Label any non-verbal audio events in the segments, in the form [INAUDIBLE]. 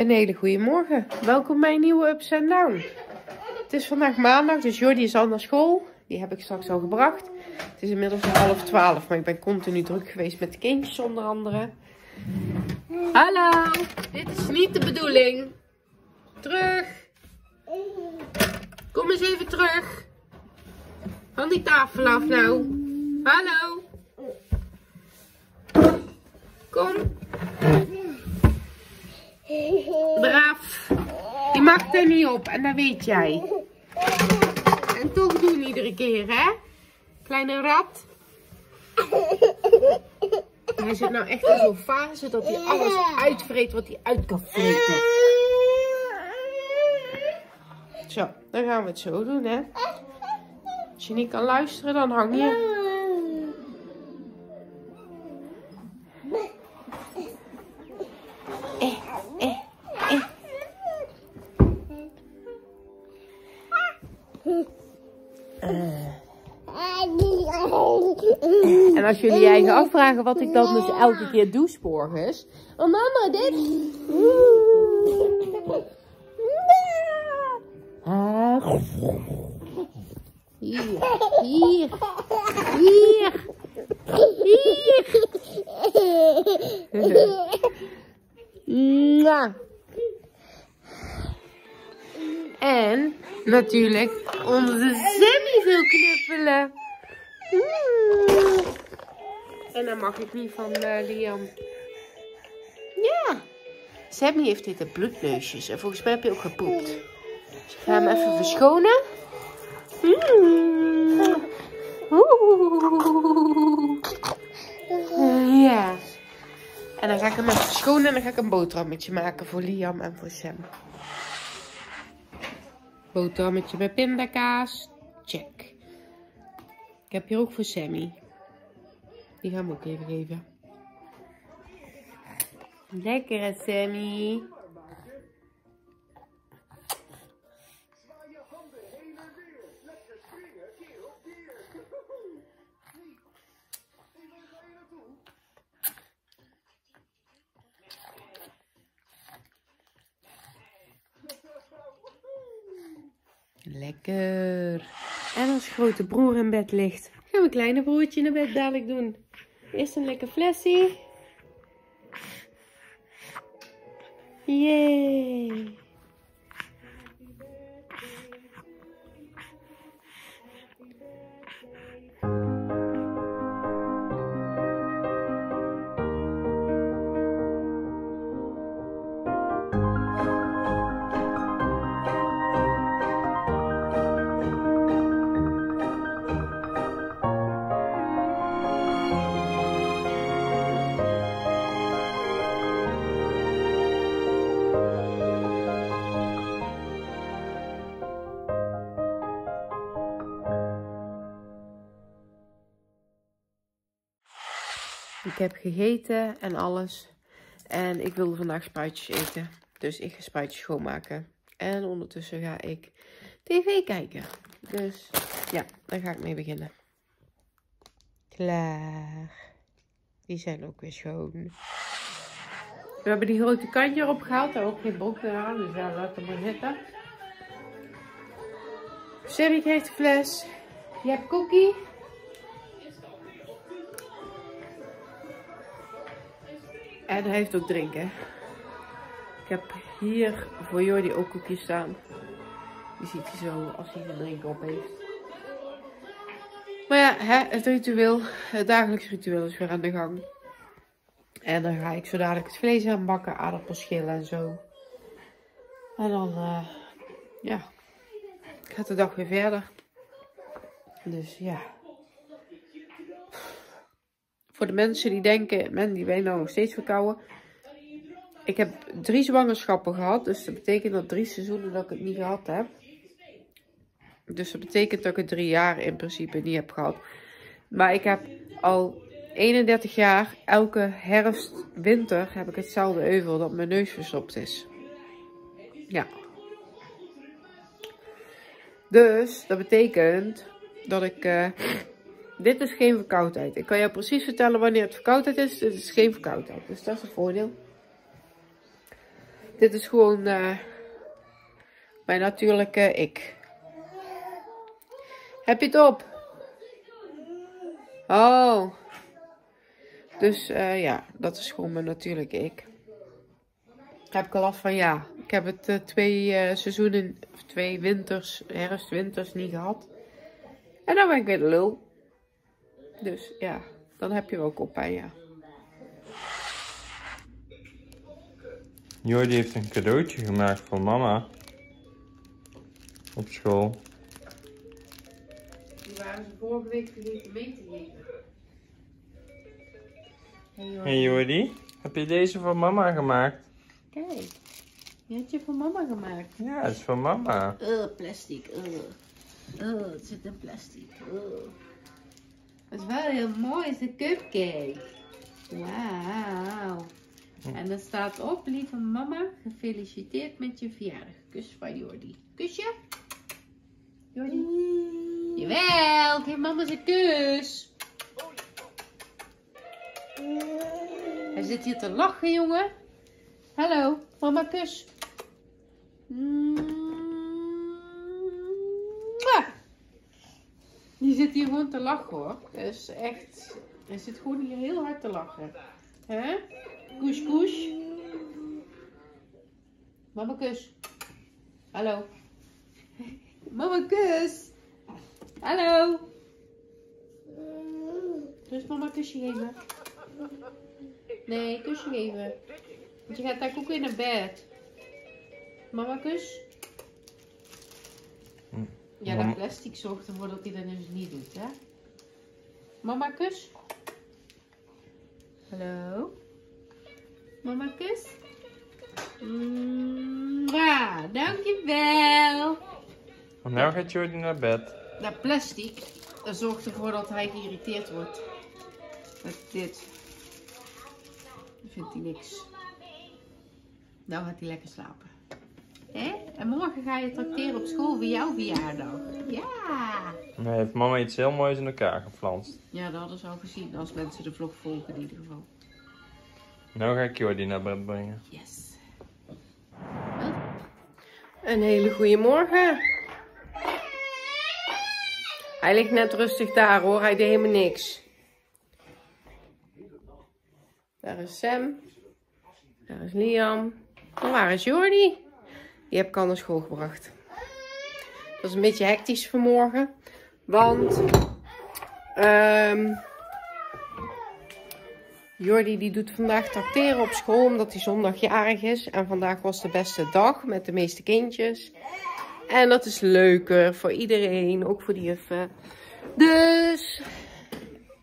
Een hele goede morgen. Welkom bij een nieuwe Ups and Down. Het is vandaag maandag, dus Jordi is al naar school. Die heb ik straks al gebracht. Het is inmiddels half twaalf, maar ik ben continu druk geweest met de kindjes onder andere. Hallo, dit is niet de bedoeling. Terug. Kom eens even terug. Van die tafel af nou. Hallo. Kom. Braaf. Je mag er niet op en dat weet jij. En toch doen iedere keer, hè? Kleine rat. Hij zit nou echt in zo'n fase dat hij alles uitvreet wat hij uit kan vreten. Zo, dan gaan we het zo doen, hè? Als je niet kan luisteren, dan hang je. Eh, eh, als jullie je eigen afvragen wat ik dan dus elke keer doe sporgens. Oh mama, dit. Hier, hier, hier, hier. En natuurlijk onze Sammy veel knuffelen. En dan mag ik niet van uh, Liam. Ja. Sammy heeft dit een bloedneusjes. En volgens mij heb je ook gepoept. Dus ik ga hem even verschonen. Mm. Ja. En dan ga ik hem even verschonen en dan ga ik een boterhammetje maken voor Liam en voor Sam. Boterhammetje met pindakaas. Check. Ik heb hier ook voor Sammy. Die gaan we ook even geven. Lekker Sammy. Lekker. En als grote broer in bed ligt, gaan we kleine broertje naar bed dadelijk doen. Eerst een lekker flesje. Yay. Heb gegeten en alles. En ik wilde vandaag spruitjes eten. Dus ik ga spruitjes schoonmaken. En ondertussen ga ik tv kijken. Dus ja, daar ga ik mee beginnen. Klaar. Die zijn ook weer schoon. We hebben die grote kantje erop gehaald. Daar ook geen broek aan. Dus daar laten we maar zitten. Sammy krijgt de fles. Je hebt cookie. En hij heeft ook drinken. Ik heb hier voor Jordi ook koekjes staan. Die ziet hij zo als hij zijn drinken op heeft. Maar ja, het ritueel, het dagelijks ritueel is weer aan de gang. En dan ga ik zo dadelijk het vlees aanbakken, aardappels schillen en zo. En dan, uh, ja, gaat de dag weer verder. Dus ja. Voor de mensen die denken, men, die ben nou nog steeds verkouden. Ik heb drie zwangerschappen gehad. Dus dat betekent dat drie seizoenen dat ik het niet gehad heb. Dus dat betekent dat ik het drie jaar in principe niet heb gehad. Maar ik heb al 31 jaar, elke herfst, winter, heb ik hetzelfde euvel dat mijn neus verstopt is. Ja. Dus dat betekent dat ik... Uh, dit is geen verkoudheid. Ik kan jou precies vertellen wanneer het verkoudheid is. Dit is geen verkoudheid. Dus dat is een voordeel. Dit is gewoon uh, mijn natuurlijke ik. Heb je het op? Oh. Dus uh, ja, dat is gewoon mijn natuurlijke ik. Heb ik al last van ja. Ik heb het uh, twee seizoenen, twee winters, herfst, winters niet gehad. En dan ben ik weer de lul. Dus ja, dan heb je ook op bij ja. Jordi heeft een cadeautje gemaakt voor mama. Op school. Die waren ze vorige week vergeten mee te nemen. Hey Jordi. hey Jordi. heb je deze voor mama gemaakt? Kijk, die had je voor mama gemaakt. Ja, het is voor mama. Oh, plastic. Oh, oh het zit in plastic. Oh. Het is wel heel mooi, is een cupcake. Wauw. En er staat op, lieve mama, gefeliciteerd met je verjaardag. Kus van Jordi. Kusje? Jordi? Jawel, geef mama zijn kus. Hij zit hier te lachen, jongen. Hallo, mama kus. Die zit hier gewoon te lachen hoor. Dat is echt. Hij zit gewoon hier heel hard te lachen. Hè? Koes, koes. Mama kus. Hallo. Mama kus. Hallo. Dus mama kusje geven. Nee, kusje geven. Want je gaat daar ook weer naar bed. Mama kus. Ja, dat plastic zorgt ervoor dat hij dat dus niet doet, hè? Mama kus. Hallo. Mama kus. Mwah, dankjewel. En nou gaat Jordi naar bed. Dat plastic dat zorgt ervoor dat hij geïrriteerd wordt. Met dit. Dan vindt hij niks. Nou gaat hij lekker slapen. Hè? En morgen ga je tracteren op school voor jouw verjaardag. Ja! Nee, heeft mama iets heel moois in elkaar geflanst. Ja, dat hadden ze al gezien als mensen de vlog volgen in ieder geval. Nou ga ik Jordi naar bed brengen. Yes. Een hele goede morgen. Hij ligt net rustig daar hoor, hij deed helemaal niks. Daar is Sam. Daar is Liam. En waar is Jordi? Die heb ik al naar school gebracht. Dat is een beetje hectisch vanmorgen. Want um, Jordi die doet vandaag tracteren op school omdat hij zondag jarig is. En vandaag was de beste dag met de meeste kindjes. En dat is leuker voor iedereen, ook voor die juffen. Dus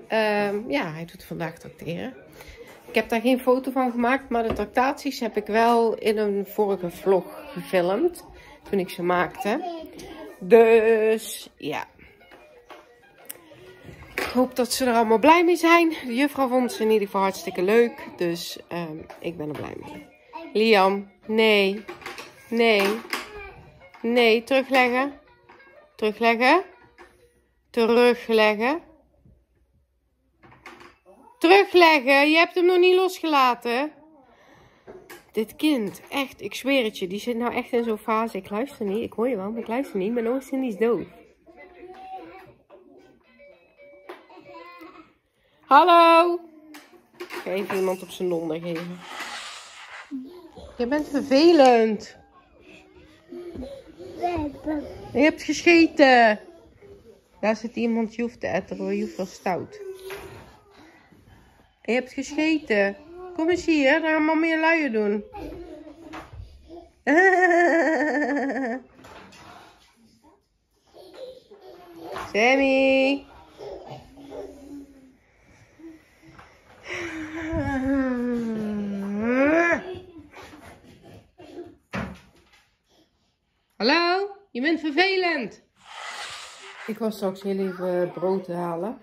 um, ja, hij doet vandaag tracteren. Ik heb daar geen foto van gemaakt, maar de tractaties heb ik wel in een vorige vlog gefilmd. Toen ik ze maakte. Dus ja. Ik hoop dat ze er allemaal blij mee zijn. De juffrouw vond ze in ieder geval hartstikke leuk. Dus um, ik ben er blij mee. Liam, nee. Nee. Nee, terugleggen. Terugleggen. Terugleggen. Terugleggen. Je hebt hem nog niet losgelaten. Dit kind, echt, ik zweer het je, die zit nou echt in zo'n fase. Ik luister niet, ik hoor je wel, maar ik luister niet. Mijn oog is doof. Hallo! Ik even iemand op zijn donder geven. Je bent vervelend. Je hebt gescheten. Daar zit iemand Joef te etteren, Joef was stout. Je hebt gescheten. Kom eens hier, dan gaan mama je luier doen. [LAUGHS] Sammy. Hallo, je bent vervelend. Ik was straks heel even brood te halen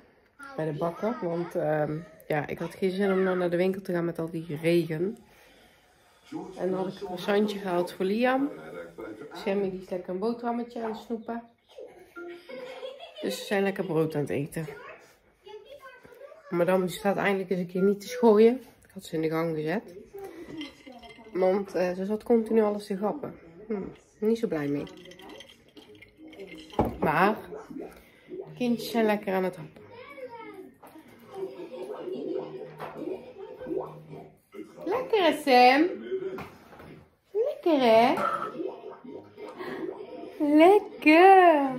bij de bakker, want um, ja, ik had geen zin om dan naar de winkel te gaan met al die regen. En dan had ik een croissantje gehaald voor Liam. Sammy die is lekker een boterhammetje aan het snoepen. Dus ze zijn lekker brood aan het eten. Madame die staat eindelijk eens een keer niet te schooien. Ik had ze in de gang gezet. Want uh, ze zat continu alles te grappen. Hm, niet zo blij mee. Maar kindjes zijn lekker aan het happen. Hè Sam? Lekker hè? Lekker!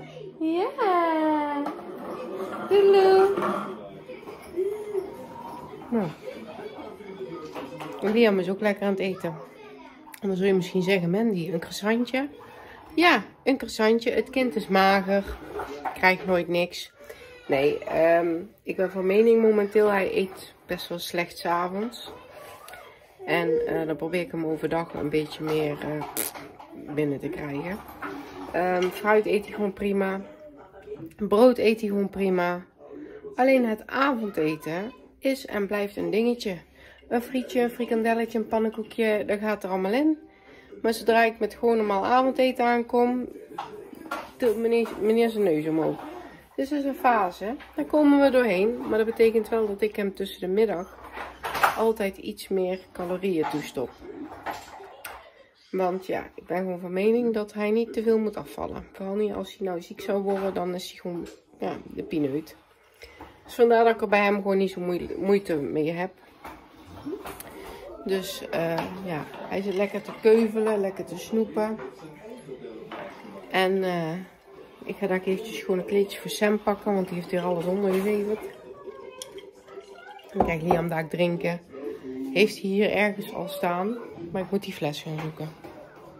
Ja! Hallo! Nou. Liam is ook lekker aan het eten. En dan zul je misschien zeggen, Mandy, een croissantje? Ja, een croissantje. Het kind is mager. Krijgt nooit niks. Nee, um, ik ben van mening momenteel, hij eet best wel slecht s'avonds. En uh, dan probeer ik hem overdag een beetje meer uh, binnen te krijgen. Um, fruit eet hij gewoon prima. Brood eet hij gewoon prima. Alleen het avondeten is en blijft een dingetje. Een frietje, een frikandelletje, een pannenkoekje, dat gaat er allemaal in. Maar zodra ik met gewoon normaal avondeten aankom, doet meneer, meneer zijn neus omhoog. Dus dat is een fase. Daar komen we doorheen. Maar dat betekent wel dat ik hem tussen de middag altijd iets meer calorieën toestop. Want ja, ik ben gewoon van mening dat hij niet te veel moet afvallen. Vooral niet als hij nou ziek zou worden, dan is hij gewoon ja, de pineut. Dus vandaar dat ik er bij hem gewoon niet zo moeite mee heb. Dus uh, ja, hij zit lekker te keuvelen, lekker te snoepen. En uh, ik ga daar eventjes gewoon een kleedje voor Sam pakken, want die heeft hier alles ondergeleverd. Dan krijgt Liam daar drinken. Heeft hij hier ergens al staan, maar ik moet die fles gaan zoeken.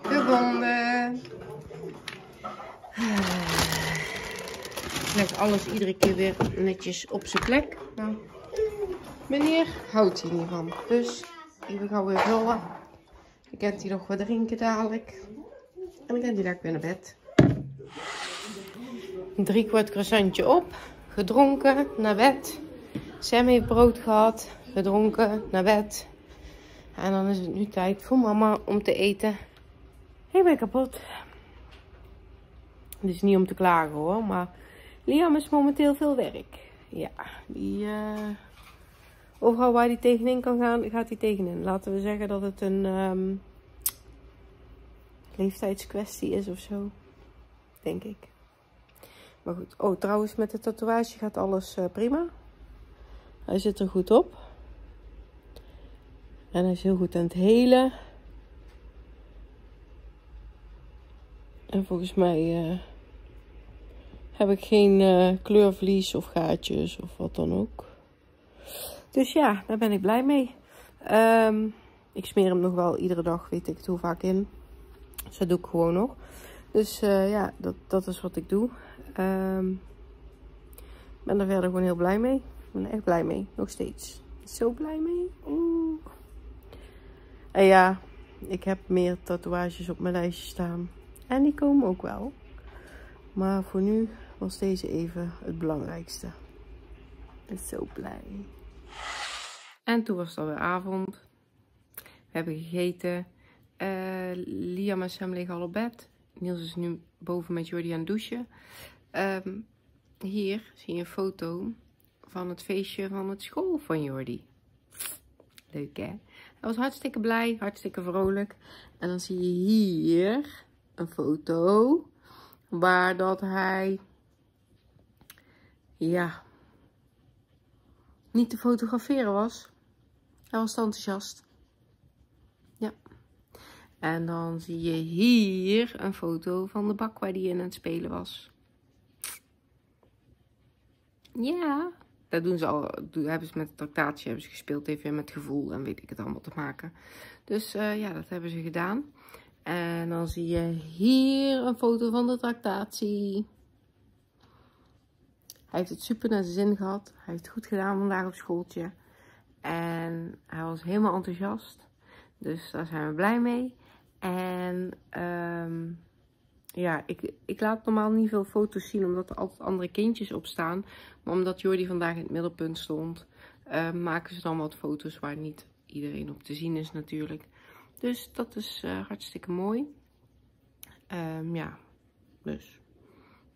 Gevonden. Ik leg alles iedere keer weer netjes op zijn plek. Nou, meneer houdt hier niet van. Dus even gauw weer vullen. Dan kent hij nog wat drinken dadelijk. En dan kent hij daar weer naar bed. Drie kwart croissantje op. Gedronken, naar bed. Sam heeft brood gehad. Gedronken, naar bed. En dan is het nu tijd voor mama om te eten. Ik ben kapot. Het is niet om te klagen hoor, maar Liam is momenteel veel werk. Ja, die... Uh... Overal waar hij tegenin kan gaan, gaat hij tegenin. Laten we zeggen dat het een um, leeftijdskwestie is of zo. Denk ik. Maar goed. Oh, trouwens, met de tatoeage gaat alles uh, prima. Hij zit er goed op. En hij is heel goed aan het helen. En volgens mij uh, heb ik geen uh, kleurvlies of gaatjes of wat dan ook. Dus ja, daar ben ik blij mee. Um, ik smeer hem nog wel iedere dag, weet ik het hoe vaak in. Dus dat doe ik gewoon nog. Dus uh, ja, dat, dat is wat ik doe. Um, ik ben er verder gewoon heel blij mee. Ik ben echt blij mee, nog steeds. Zo blij mee. Oeh. En ja, ik heb meer tatoeages op mijn lijstje staan. En die komen ook wel. Maar voor nu was deze even het belangrijkste. Ik ben zo blij. En toen was het alweer avond. We hebben gegeten. Uh, Liam en Sam liggen al op bed. Niels is nu boven met Jordi aan het douchen. Um, hier zie je een foto van het feestje van het school van Jordi. Leuk hè? Hij was hartstikke blij, hartstikke vrolijk. En dan zie je hier een foto waar dat hij ja niet te fotograferen was. Hij was enthousiast. Ja. En dan zie je hier een foto van de bak waar hij in het spelen was. Ja, dat doen ze al. Hebben ze met de tractatie hebben ze gespeeld. Even met gevoel en weet ik het allemaal te maken. Dus uh, ja, dat hebben ze gedaan. En dan zie je hier een foto van de tractatie. Hij heeft het super naar zijn zin gehad. Hij heeft het goed gedaan vandaag op schooltje. En hij was helemaal enthousiast. Dus daar zijn we blij mee. En um, ja, ik, ik laat normaal niet veel foto's zien, omdat er altijd andere kindjes op staan. Maar omdat Jordi vandaag in het middelpunt stond, uh, maken ze dan wat foto's waar niet iedereen op te zien is natuurlijk. Dus dat is uh, hartstikke mooi. Um, ja, dus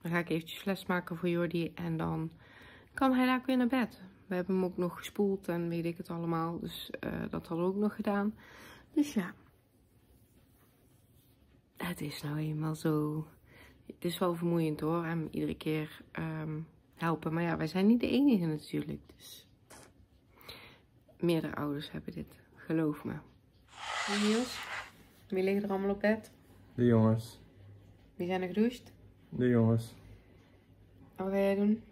dan ga ik eventjes fles maken voor Jordi en dan kan hij daar weer naar bed. We hebben hem ook nog gespoeld en weet ik het allemaal. Dus uh, dat hadden we ook nog gedaan. Dus ja, Het is nou eenmaal zo. Het is wel vermoeiend hoor, hem iedere keer ehm, helpen. Maar ja, wij zijn niet de enige natuurlijk. Dus meerdere ouders hebben dit, geloof me. Niels, wie liggen er allemaal op bed? De jongens. Wie zijn er gedoucht? De jongens. En wat ga jij doen?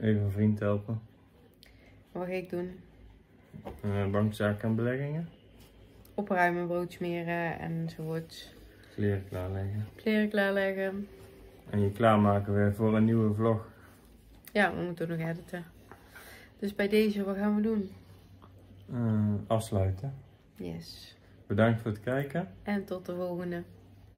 Even een vriend helpen. En wat ga ik doen? Uh, bankzaken en beleggingen. Opruimen, brood smeren enzovoorts. Kleren klaarleggen. Kleren klaarleggen. En je klaarmaken weer voor een nieuwe vlog. Ja, we moeten nog editen. Dus bij deze, wat gaan we doen? Uh, afsluiten. Yes. Bedankt voor het kijken. En tot de volgende.